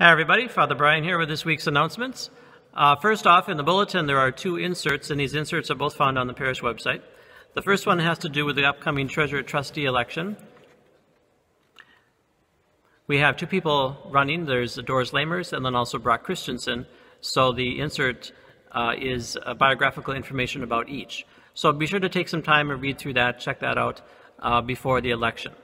Hi, everybody. Father Brian here with this week's announcements. Uh, first off, in the bulletin, there are two inserts, and these inserts are both found on the parish website. The first one has to do with the upcoming treasurer trustee election. We have two people running. There's Doris Lamers and then also Brock Christensen. So the insert uh, is biographical information about each. So be sure to take some time and read through that, check that out uh, before the election.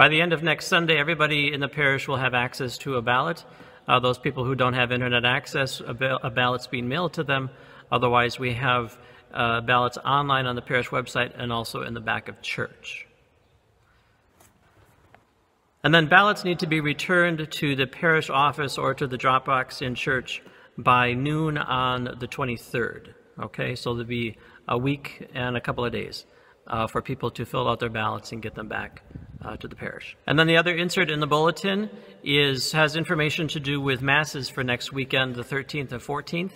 By the end of next Sunday, everybody in the parish will have access to a ballot. Uh, those people who don't have internet access, a, ba- a, ballot's being mailed to them. Otherwise, we have uh, ballots online on the parish website and also in the back of church. And then ballots need to be returned to the parish office or to the drop box in church by noon on the 23rd. Okay, so there'll be a week and a couple of days uh, for people to fill out their ballots and get them back uh, to the parish. And then the other insert in the bulletin is has information to do with masses for next weekend, the 13th and 14th.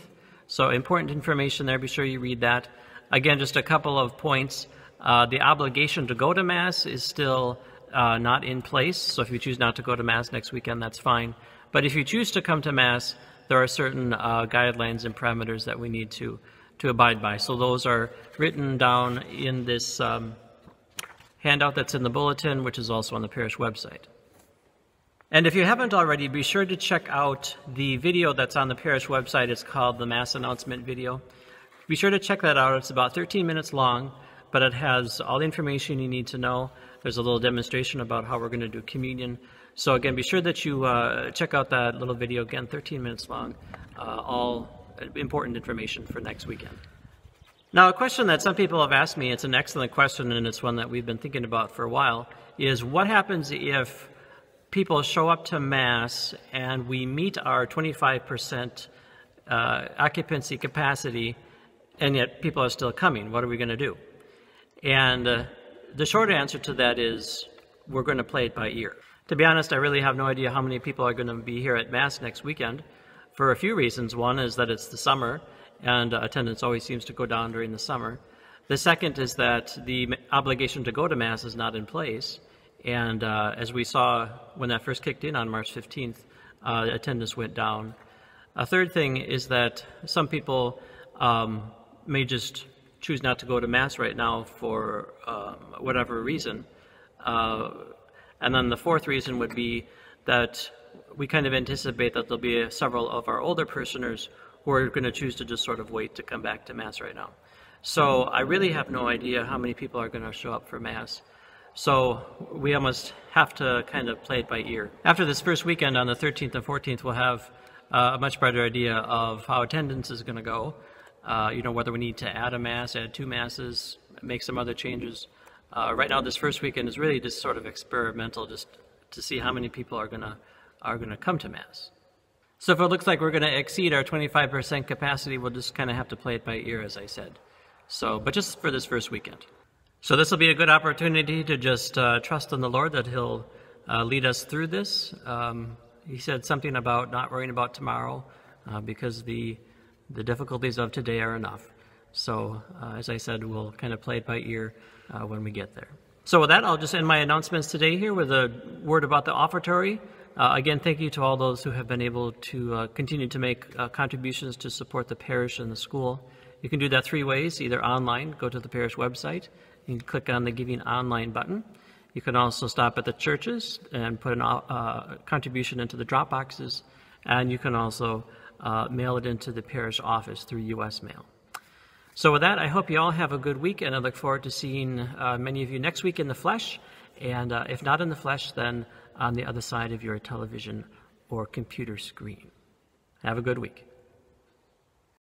So important information there. Be sure you read that. Again, just a couple of points. Uh, the obligation to go to mass is still uh, not in place. So if you choose not to go to mass next weekend, that's fine. But if you choose to come to mass, there are certain uh, guidelines and parameters that we need to to abide by. So those are written down in this. Um, handout that's in the bulletin, which is also on the parish website. And if you haven't already, be sure to check out the video that's on the parish website. It's called the Mass Announcement video. Be sure to check that out. It's about 13 minutes long, but it has all the information you need to know. There's a little demonstration about how we're going to do communion. So again, be sure that you uh, check out that little video. Again, 13 minutes long. Uh, all important information for next weekend. Now, a question that some people have asked me, it's an excellent question and it's one that we've been thinking about for a while, is what happens if people show up to Mass and we meet our 25% uh, occupancy capacity and yet people are still coming? What are we going to do? And uh, the short answer to that is we're going to play it by ear. To be honest, I really have no idea how many people are going to be here at Mass next weekend for a few reasons. One is that it's the summer and uh, attendance always seems to go down during the summer. The second is that the obligation to go to Mass is not in place. And uh, as we saw when that first kicked in on March 15th, uh, attendance went down. A third thing is that some people um, may just choose not to go to Mass right now for um, whatever reason. Uh, and then the fourth reason would be that we kind of anticipate that there'll be several of our older parishioners who are going to choose to just sort of wait to come back to Mass right now. So I really have no idea how many people are going to show up for Mass. So we almost have to kind of play it by ear. After this first weekend on the 13th and 14th, we'll have uh, a much better idea of how attendance is going to go. Uh, you know, whether we need to add a Mass, add two Masses, make some other changes. Uh, right now, this first weekend is really just sort of experimental, just to see how many people are going to are going to come to Mass. So if it looks like we're going to exceed our 25% capacity, we'll just kind of have to play it by ear, as I said. So, but just for this first weekend. So this will be a good opportunity to just uh, trust in the Lord that He'll uh, lead us through this. Um, he said something about not worrying about tomorrow uh, because the the difficulties of today are enough. So, uh, as I said, we'll kind of play it by ear uh, when we get there. So, with that, I'll just end my announcements today here with a word about the offertory. Uh, again, thank you to all those who have been able to uh, continue to make uh, contributions to support the parish and the school. You can do that three ways either online, go to the parish website, can click on the Giving Online button. You can also stop at the churches and put a uh, contribution into the drop boxes, and you can also uh, mail it into the parish office through U.S. mail. So, with that, I hope you all have a good week, and I look forward to seeing uh, many of you next week in the flesh. And uh, if not in the flesh, then on the other side of your television or computer screen. Have a good week.